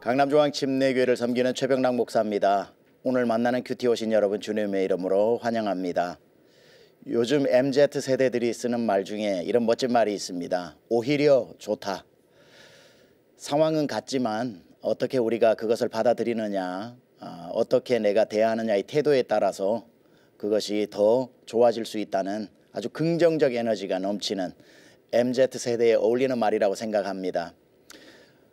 강남중앙 침례교회를 섬기는 최병락 목사입니다. 오늘 만나는 큐티 오신 여러분 주님의 이름으로 환영합니다. 요즘 MZ 세대들이 쓰는 말 중에 이런 멋진 말이 있습니다. 오히려 좋다. 상황은 같지만 어떻게 우리가 그것을 받아들이느냐, 아, 어떻게 내가 대하느냐의 태도에 따라서 그것이 더 좋아질 수 있다는 아주 긍정적 에너지가 넘치는 MZ 세대에 어울리는 말이라고 생각합니다.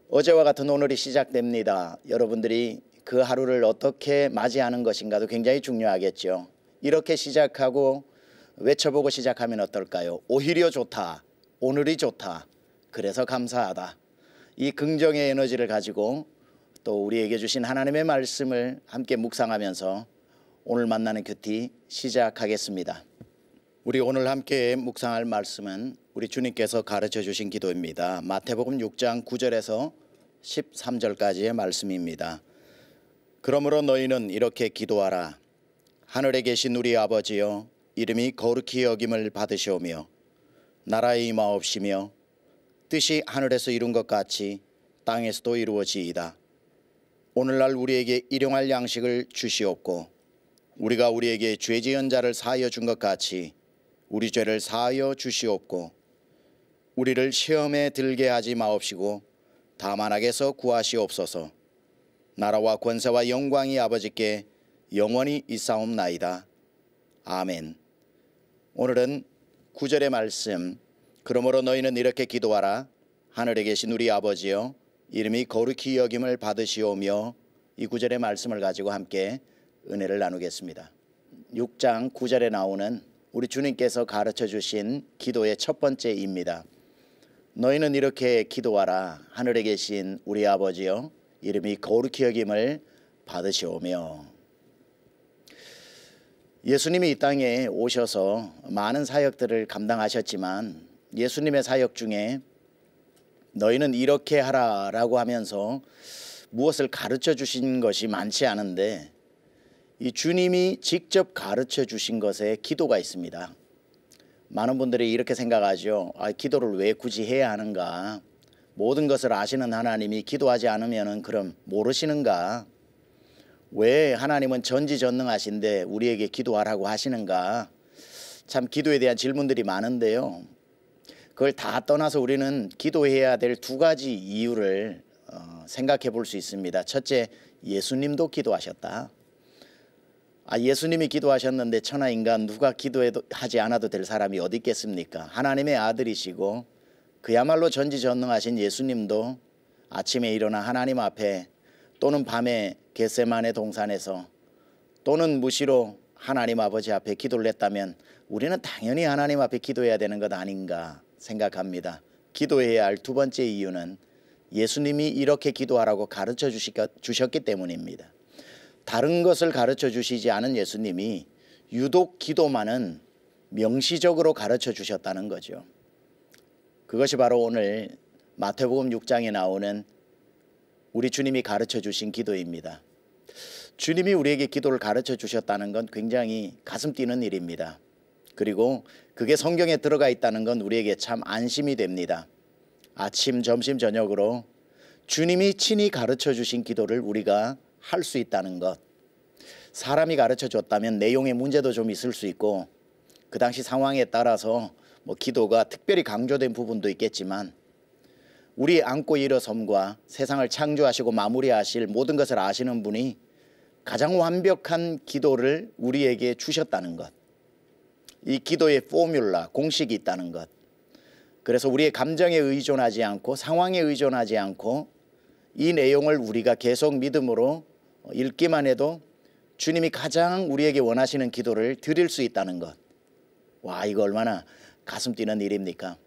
어제와 같은 오늘이 시작됩니다. 여러분들이 그 하루를 어떻게 맞이하는 것인가도 굉장히 중요하겠죠. 이렇게 시작하고 외쳐보고 시작하면 어떨까요? 오히려 좋다. 오늘이 좋다. 그래서 감사하다. 이 긍정의 에너지를 가지고 또 우리에게 주신 하나님의 말씀을 함께 묵상하면서 오늘 만나는 큐티 시작하겠습니다. 우리 오늘 함께 묵상할 말씀은 우리 주님께서 가르쳐 주신 기도입니다. 마태복음 6장 9절에서 13절까지의 말씀입니다. 그러므로 너희는 이렇게 기도하라. 하늘에 계신 우리 아버지여 이름이 거룩히 여김을 받으시오며 나라의 임하옵시며 뜻이 하늘에서 이룬 것 같이 땅에서도 이루어지이다. 오늘날 우리에게 일용할 양식을 주시옵고 우리가 우리에게 죄 지은 자를 사하여 준 것 같이 우리 죄를 사하여 주시옵고 우리를 시험에 들게 하지 마옵시고 다만 악에서 구하시옵소서. 나라와 권세와 영광이 아버지께 영원히 있사옵나이다. 아멘. 오늘은 구절의 말씀. 그러므로 너희는 이렇게 기도하라. 하늘에 계신 우리 아버지여 이름이 거룩히 여김을 받으시오며 이 구절의 말씀을 가지고 함께 은혜를 나누겠습니다. 6장 9절에 나오는 우리 주님께서 가르쳐 주신 기도의 첫 번째입니다. 너희는 이렇게 기도하라 하늘에 계신 우리 아버지여 이름이 거룩히 여김을 받으시오며 예수님이 이 땅에 오셔서 많은 사역들을 감당하셨지만 예수님의 사역 중에 너희는 이렇게 하라라고 하면서 무엇을 가르쳐 주신 것이 많지 않은데 이 주님이 직접 가르쳐 주신 것에 기도가 있습니다. 많은 분들이 이렇게 생각하죠. 아, 기도를 왜 굳이 해야 하는가? 모든 것을 아시는 하나님이 기도하지 않으면 그럼 모르시는가? 왜 하나님은 전지전능하신데 우리에게 기도하라고 하시는가? 참 기도에 대한 질문들이 많은데요. 그걸 다 떠나서 우리는 기도해야 될 두 가지 이유를 어, 생각해 볼 수 있습니다. 첫째, 예수님도 기도하셨다. 아, 예수님이 기도하셨는데 천하 인간 누가 기도해도 하지 않아도 될 사람이 어디 있겠습니까? 하나님의 아들이시고 그야말로 전지전능하신 예수님도 아침에 일어나 하나님 앞에 또는 밤에 겟세만의 동산에서 또는 무시로 하나님 아버지 앞에 기도를 했다면 우리는 당연히 하나님 앞에 기도해야 되는 것 아닌가 생각합니다. 기도해야 할 두 번째 이유는 예수님이 이렇게 기도하라고 가르쳐 주셨기 때문입니다. 다른 것을 가르쳐 주시지 않은 예수님이 유독 기도만은 명시적으로 가르쳐 주셨다는 거죠. 그것이 바로 오늘 마태복음 6장에 나오는 우리 주님이 가르쳐 주신 기도입니다. 주님이 우리에게 기도를 가르쳐 주셨다는 건 굉장히 가슴 뛰는 일입니다. 그리고 그게 성경에 들어가 있다는 건 우리에게 참 안심이 됩니다. 아침, 점심, 저녁으로 주님이 친히 가르쳐 주신 기도를 우리가 할 수 있다는 것. 사람이 가르쳐 줬다면 내용의 문제도 좀 있을 수 있고 그 당시 상황에 따라서 뭐 기도가 특별히 강조된 부분도 있겠지만 우리 안고 일어섬과 세상을 창조하시고 마무리하실 모든 것을 아시는 분이 가장 완벽한 기도를 우리에게 주셨다는 것. 이 기도의 포뮬라, 공식이 있다는 것. 그래서 우리의 감정에 의존하지 않고 상황에 의존하지 않고 이 내용을 우리가 계속 믿음으로 읽기만 해도 주님이 가장 우리에게 원하시는 기도를 드릴 수 있다는 것. 와, 이거 얼마나 가슴 뛰는 일입니까?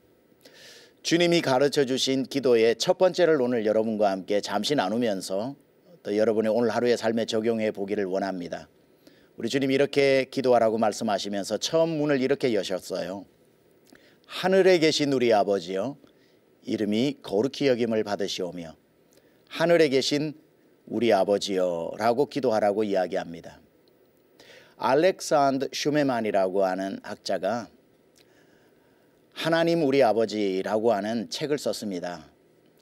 주님이 가르쳐 주신 기도의 첫 번째를 오늘 여러분과 함께 잠시 나누면서 또 여러분의 오늘 하루의 삶에 적용해 보기를 원합니다. 우리 주님 이렇게 기도하라고 말씀하시면서 처음 문을 이렇게 여셨어요. 하늘에 계신 우리 아버지여 이름이 거룩히 여김을 받으시오며 하늘에 계신 우리 아버지여 라고 기도하라고 이야기합니다. 알렉산드 슈메만이라고 하는 학자가 하나님 우리 아버지라고 하는 책을 썼습니다.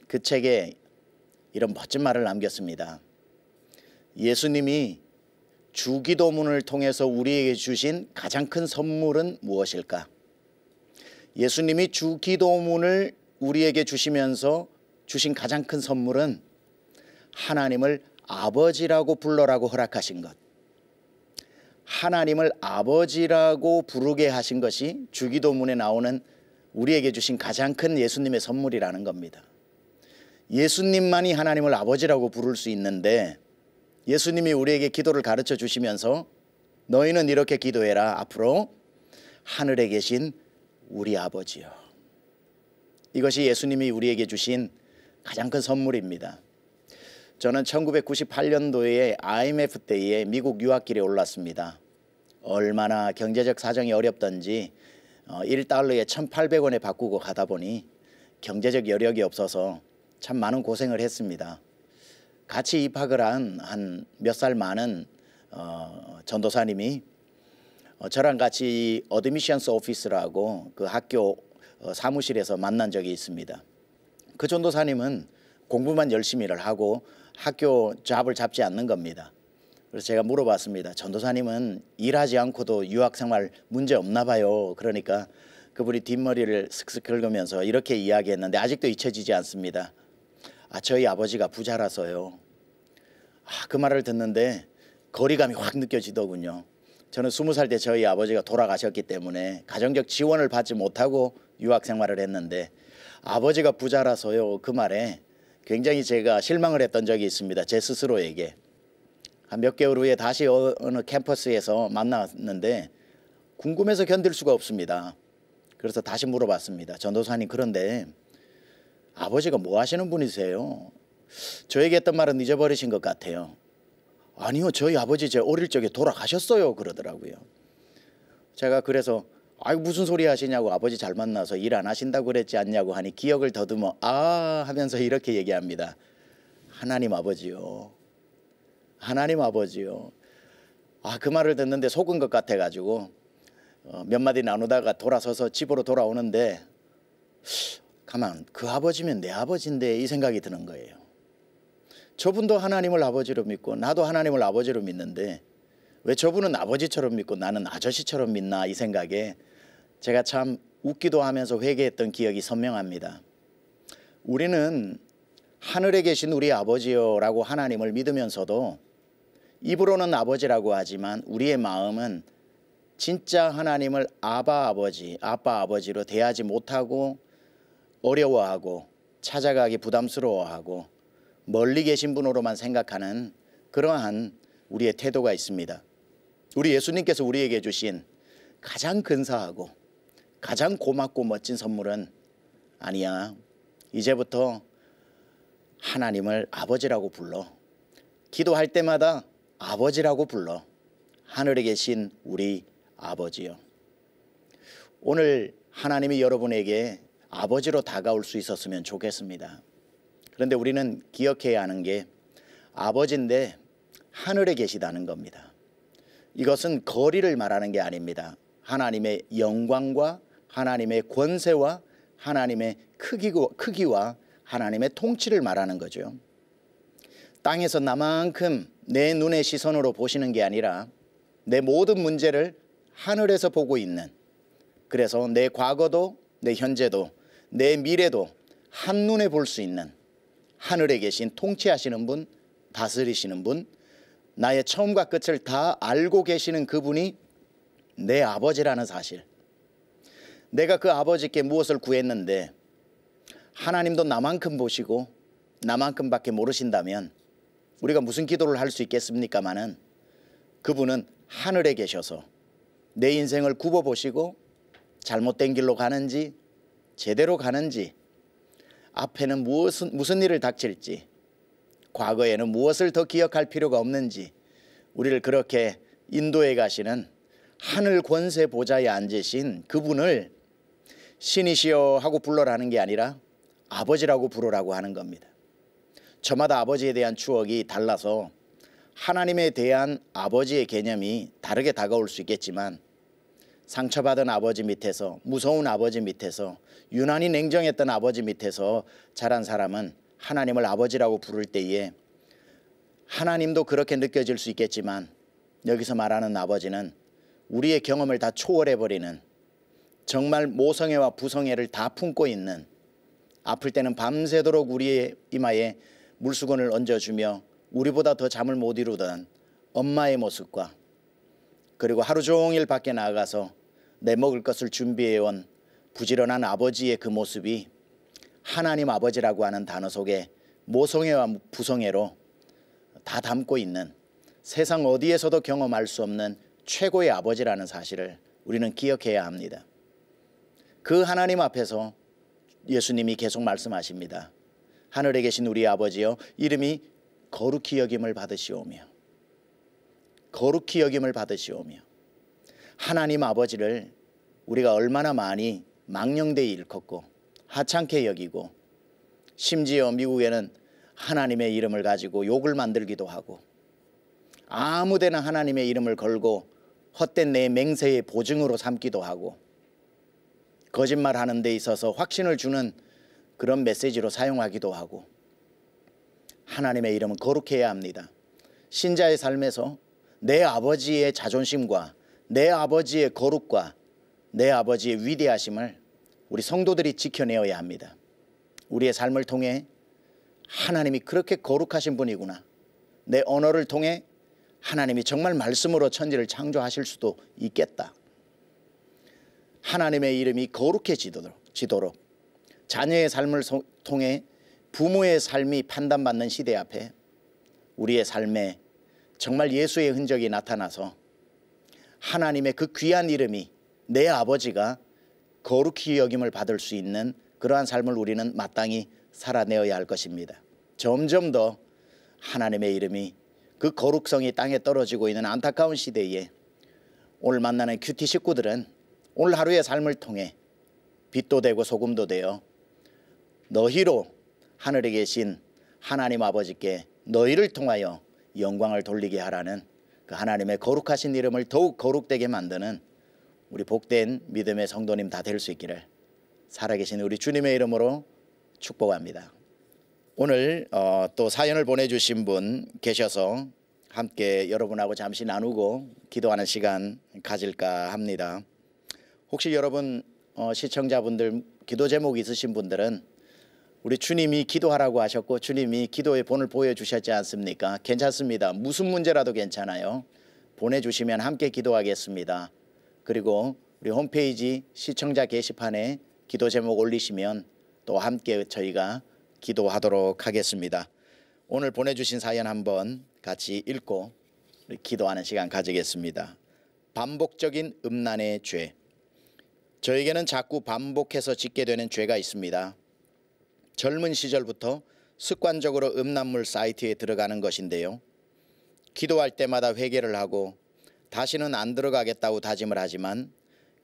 그 책에 이런 멋진 말을 남겼습니다. 예수님이 주기도문을 통해서 우리에게 주신 가장 큰 선물은 무엇일까? 예수님이 주기도문을 우리에게 주시면서 주신 가장 큰 선물은 하나님을 아버지라고 불러라고 허락하신 것. 하나님을 아버지라고 부르게 하신 것이 주기도문에 나오는 우리에게 주신 가장 큰 예수님의 선물이라는 겁니다. 예수님만이 하나님을 아버지라고 부를 수 있는데 예수님이 우리에게 기도를 가르쳐 주시면서 너희는 이렇게 기도해라. 앞으로 하늘에 계신 우리 아버지요. 이것이 예수님이 우리에게 주신 가장 큰 선물입니다. 저는 1998년도에 IMF 때에 미국 유학길에 올랐습니다. 얼마나 경제적 사정이 어렵던지 1달러에 어, 1,800원에 바꾸고 가다 보니 경제적 여력이 없어서 참 많은 고생을 했습니다. 같이 입학을 한 한 몇 살 많은 어, 전도사님이 어, 저랑 같이 Admissions Office라고 그 학교 어, 사무실에서 만난 적이 있습니다. 그 전도사님은 공부만 열심히 를 하고 학교 job을 잡지 않는 겁니다. 그래서 제가 물어봤습니다. 전도사님은 일하지 않고도 유학 생활 문제 없나 봐요. 그러니까 그분이 뒷머리를 슥슥 긁으면서 이렇게 이야기했는데 아직도 잊혀지지 않습니다. 아 저희 아버지가 부자라서요. 아, 그 말을 듣는데 거리감이 확 느껴지더군요. 저는 스무 살 때 저희 아버지가 돌아가셨기 때문에 가정적 지원을 받지 못하고 유학 생활을 했는데 아버지가 부자라서요. 그 말에 굉장히 제가 실망을 했던 적이 있습니다. 제 스스로에게. 한 몇 개월 후에 다시 어느 캠퍼스에서 만났는데 궁금해서 견딜 수가 없습니다. 그래서 다시 물어봤습니다. 전도사님 그런데 아버지가 뭐 하시는 분이세요? 저에게 했던 말은 잊어버리신 것 같아요. 아니요, 저희 아버지 제 어릴 적에 돌아가셨어요. 그러더라고요. 제가 그래서 아이 무슨 소리 하시냐고 아버지 잘 만나서 일 안 하신다고 그랬지 않냐고 하니 기억을 더듬어 아 하면서 이렇게 얘기합니다. 하나님 아버지요. 하나님 아버지요. 아 그 말을 듣는데 속은 것 같아 가지고 어, 몇 마디 나누다가 돌아서서 집으로 돌아오는데 가만 그 아버지면 내 아버지인데 이 생각이 드는 거예요. 저분도 하나님을 아버지로 믿고 나도 하나님을 아버지로 믿는데 왜 저분은 아버지처럼 믿고 나는 아저씨처럼 믿나 이 생각에 제가 참 웃기도 하면서 회개했던 기억이 선명합니다. 우리는 하늘에 계신 우리 아버지요라고 하나님을 믿으면서도 입으로는 아버지라고 하지만 우리의 마음은 진짜 하나님을 아바 아버지, 아빠 아버지로 대하지 못하고 어려워하고 찾아가기 부담스러워하고 멀리 계신 분으로만 생각하는 그러한 우리의 태도가 있습니다. 우리 예수님께서 우리에게 주신 가장 근사하고 가장 고맙고 멋진 선물은 아니야. 이제부터 하나님을 아버지라고 불러. 기도할 때마다 아버지라고 불러. 하늘에 계신 우리 아버지요. 오늘 하나님이 여러분에게 아버지로 다가올 수 있었으면 좋겠습니다. 그런데 우리는 기억해야 하는 게 아버지인데 하늘에 계시다는 겁니다. 이것은 거리를 말하는 게 아닙니다. 하나님의 영광과 하나님의 권세와 하나님의 크기와 하나님의 통치를 말하는 거죠. 땅에서 나만큼 내 눈의 시선으로 보시는 게 아니라 내 모든 문제를 하늘에서 보고 있는 그래서 내 과거도 내 현재도 내 미래도 한눈에 볼 수 있는 하늘에 계신 통치하시는 분, 다스리시는 분, 나의 처음과 끝을 다 알고 계시는 그분이 내 아버지라는 사실. 내가 그 아버지께 무엇을 구했는데 하나님도 나만큼 보시고 나만큼밖에 모르신다면 우리가 무슨 기도를 할 수 있겠습니까마는 그분은 하늘에 계셔서 내 인생을 굽어 보시고 잘못된 길로 가는지 제대로 가는지 앞에는 무슨 무슨 일을 닥칠지 과거에는 무엇을 더 기억할 필요가 없는지 우리를 그렇게 인도해 가시는 하늘 권세 보좌에 앉으신 그분을 신이시여 하고 불러라는 게 아니라 아버지라고 부르라고 하는 겁니다. 저마다 아버지에 대한 추억이 달라서 하나님에 대한 아버지의 개념이 다르게 다가올 수 있겠지만 상처받은 아버지 밑에서 무서운 아버지 밑에서 유난히 냉정했던 아버지 밑에서 자란 사람은 하나님을 아버지라고 부를 때에 하나님도 그렇게 느껴질 수 있겠지만 여기서 말하는 아버지는 우리의 경험을 다 초월해 버리는 정말 모성애와 부성애를 다 품고 있는 아플 때는 밤새도록 우리의 이마에 물수건을 얹어주며 우리보다 더 잠을 못 이루던 엄마의 모습과 그리고 하루 종일 밖에 나가서 내 먹을 것을 준비해온 부지런한 아버지의 그 모습이 하나님 아버지라고 하는 단어 속에 모성애와 부성애로 다 담고 있는 세상 어디에서도 경험할 수 없는 최고의 아버지라는 사실을 우리는 기억해야 합니다. 그 하나님 앞에서 예수님이 계속 말씀하십니다. 하늘에 계신 우리 아버지여 이름이 거룩히 여김을 받으시오며 거룩히 여김을 받으시오며 하나님 아버지를 우리가 얼마나 많이 망령되이 일컫고 하찮게 여기고 심지어 미국에는 하나님의 이름을 가지고 욕을 만들기도 하고 아무데나 하나님의 이름을 걸고 헛된 내 맹세의 보증으로 삼기도 하고 거짓말하는 데 있어서 확신을 주는 그런 메시지로 사용하기도 하고 하나님의 이름은 거룩해야 합니다. 신자의 삶에서 내 아버지의 자존심과 내 아버지의 거룩과 내 아버지의 위대하심을 우리 성도들이 지켜내어야 합니다. 우리의 삶을 통해 하나님이 그렇게 거룩하신 분이구나. 내 언어를 통해 하나님이 정말 말씀으로 천지를 창조하실 수도 있겠다. 하나님의 이름이 거룩해지도록 지도록 자녀의 삶을 통해 부모의 삶이 판단받는 시대 앞에 우리의 삶에 정말 예수의 흔적이 나타나서 하나님의 그 귀한 이름이 내 아버지가 거룩히 여김을 받을 수 있는 그러한 삶을 우리는 마땅히 살아내어야 할 것입니다. 점점 더 하나님의 이름이 그 거룩성이 땅에 떨어지고 있는 안타까운 시대에 오늘 만나는 큐티 식구들은 오늘 하루의 삶을 통해 빛도 되고 소금도 되어 너희로 하늘에 계신 하나님 아버지께 너희를 통하여 영광을 돌리게 하라는 그 하나님의 거룩하신 이름을 더욱 거룩되게 만드는 우리 복된 믿음의 성도님 다 될 수 있기를 살아계신 우리 주님의 이름으로 축복합니다. 오늘 어, 또 사연을 보내주신 분 계셔서 함께 여러분하고 잠시 나누고 기도하는 시간 가질까 합니다. 혹시 여러분 어, 시청자분들 기도 제목 있으신 분들은 우리 주님이 기도하라고 하셨고 주님이 기도의 본을 보여주셨지 않습니까? 괜찮습니다. 무슨 문제라도 괜찮아요. 보내주시면 함께 기도하겠습니다. 그리고 우리 홈페이지 시청자 게시판에 기도 제목 올리시면 또 함께 저희가 기도하도록 하겠습니다. 오늘 보내주신 사연 한번 같이 읽고 기도하는 시간 가지겠습니다. 반복적인 음란의 죄. 저에게는 자꾸 반복해서 짓게 되는 죄가 있습니다. 젊은 시절부터 습관적으로 음란물 사이트에 들어가는 것인데요. 기도할 때마다 회개를 하고 다시는 안 들어가겠다고 다짐을 하지만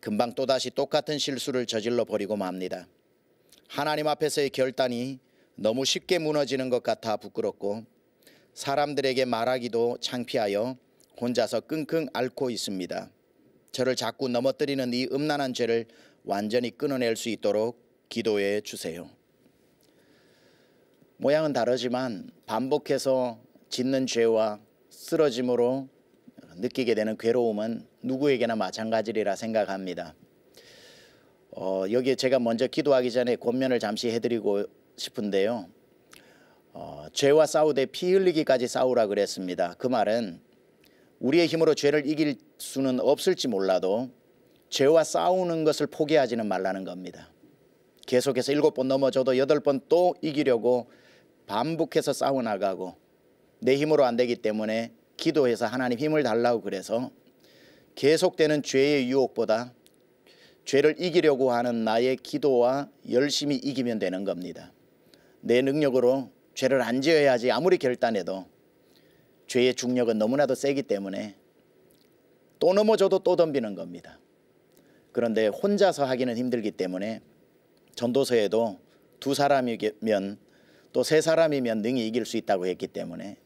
금방 또다시 똑같은 실수를 저질러 버리고 맙니다. 하나님 앞에서의 결단이 너무 쉽게 무너지는 것 같아 부끄럽고 사람들에게 말하기도 창피하여 혼자서 끙끙 앓고 있습니다. 저를 자꾸 넘어뜨리는 이 음란한 죄를 완전히 끊어낼 수 있도록 기도해 주세요. 모양은 다르지만 반복해서 짓는 죄와 쓰러짐으로 느끼게 되는 괴로움은 누구에게나 마찬가지리라 생각합니다. 어, 여기에 제가 먼저 기도하기 전에 권면을 잠시 해드리고 싶은데요. 어, 죄와 싸우되 피 흘리기까지 싸우라 그랬습니다. 그 말은 우리의 힘으로 죄를 이길 수는 없을지 몰라도 죄와 싸우는 것을 포기하지는 말라는 겁니다. 계속해서 일곱 번 넘어져도 여덟 번 또 이기려고 반복해서 싸워 나가고 내 힘으로 안 되기 때문에 기도해서 하나님 힘을 달라고 그래서 계속되는 죄의 유혹보다 죄를 이기려고 하는 나의 기도와 열심히 이기면 되는 겁니다. 내 능력으로 죄를 안 지어야지 아무리 결단해도 죄의 중력은 너무나도 세기 때문에 또 넘어져도 또 덤비는 겁니다. 그런데 혼자서 하기는 힘들기 때문에 전도서에도 두 사람이면 또 세 사람이면 능히 이길 수 있다고 했기 때문에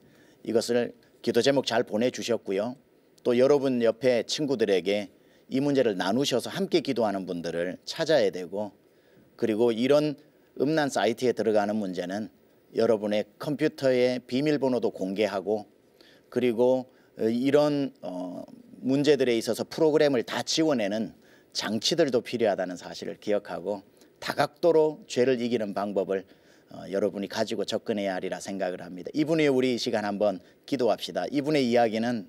이것을 기도 제목 잘 보내주셨고요. 또 여러분 옆에 친구들에게 이 문제를 나누셔서 함께 기도하는 분들을 찾아야 되고 그리고 이런 음란 사이트에 들어가는 문제는 여러분의 컴퓨터의 비밀번호도 공개하고 그리고 어, 이런 어, 문제들에 있어서 프로그램을 다 지워내는 장치들도 필요하다는 사실을 기억하고 다각도로 죄를 이기는 방법을 어, 여러분이 가지고 접근해야 하리라 생각을 합니다. 이분의 우리 이 시간 한번 기도합시다. 이분의 이야기는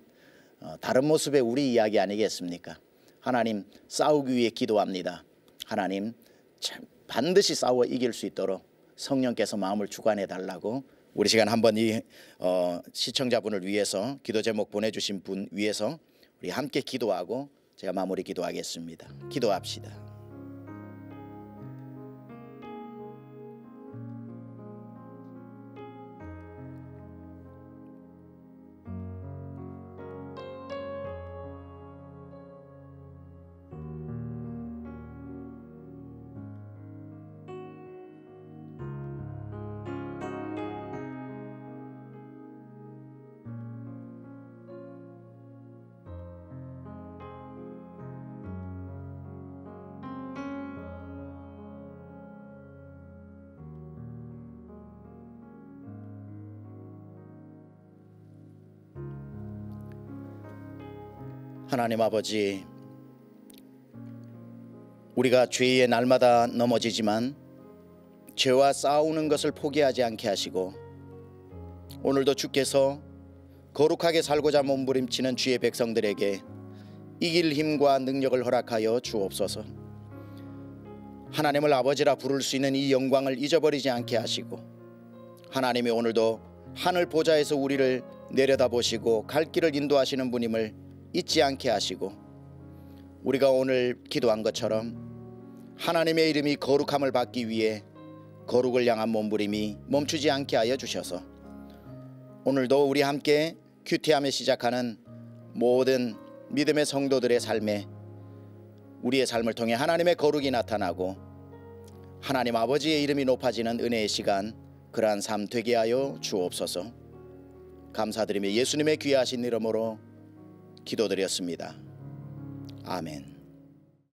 어, 다른 모습의 우리 이야기 아니겠습니까? 하나님 싸우기 위해 기도합니다. 하나님 참 반드시 싸워 이길 수 있도록 성령께서 마음을 주관해 달라고 우리 시간 한번 이 어, 시청자분을 위해서 기도 제목 보내주신 분 위해서 우리 함께 기도하고 제가 마무리 기도하겠습니다. 기도합시다. 하나님 아버지 우리가 죄의 날마다 넘어지지만 죄와 싸우는 것을 포기하지 않게 하시고 오늘도 주께서 거룩하게 살고자 몸부림치는 주의 백성들에게 이길 힘과 능력을 허락하여 주옵소서. 하나님을 아버지라 부를 수 있는 이 영광을 잊어버리지 않게 하시고 하나님이 오늘도 하늘 보좌에서 우리를 내려다보시고 갈 길을 인도하시는 분임을 잊지 않게 하시고 우리가 오늘 기도한 것처럼 하나님의 이름이 거룩함을 받기 위해 거룩을 향한 몸부림이 멈추지 않게 하여 주셔서 오늘도 우리 함께 큐티함에 시작하는 모든 믿음의 성도들의 삶에 우리의 삶을 통해 하나님의 거룩이 나타나고 하나님 아버지의 이름이 높아지는 은혜의 시간 그러한 삶 되게 하여 주옵소서. 감사드리며 예수님의 귀하신 이름으로 기도드렸습니다. 아멘.